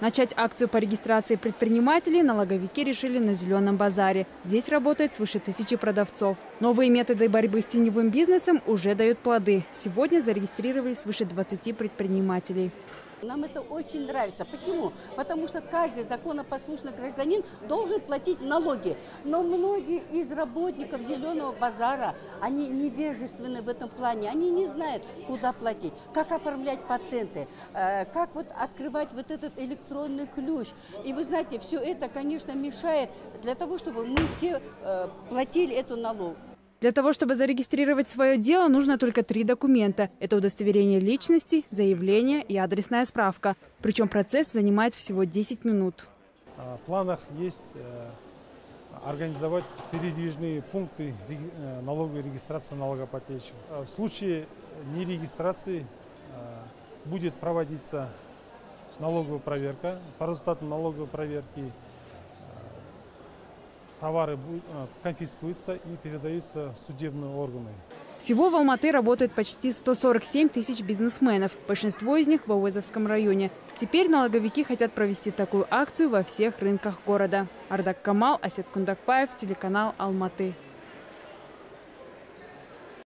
Начать акцию по регистрации предпринимателей налоговики решили на Зеленом базаре. Здесь работает свыше тысячи продавцов. Новые методы борьбы с теневым бизнесом уже дают плоды. Сегодня зарегистрировались свыше 20 предпринимателей. Нам это очень нравится. Почему? Потому что каждый законопослушный гражданин должен платить налоги. Но многие из работников Зеленого базара, они невежественны в этом плане. Они не знают, куда платить, как оформлять патенты, э, как вот открывать вот этот электронный ключ. И вы знаете, все это, конечно, мешает для того, чтобы мы все э, платили эту налог. Для того, чтобы зарегистрировать свое дело, нужно только три документа. Это удостоверение личности, заявление и адресная справка. Причем процесс занимает всего 10 минут. А, В планах есть э, организовать передвижные пункты э, налоговой регистрации налогоплательщиков. А В случае нерегистрации э, будет проводиться налоговая проверка. По результатам налоговой проверки товары э, конфискуются и передаются в судебные органы. Всего в Алматы работает почти 147 тысяч бизнесменов. Большинство из них в Ауэзовском районе. Теперь налоговики хотят провести такую акцию во всех рынках города. Ардак Камал, Асет Кундакпаев, телеканал Алматы.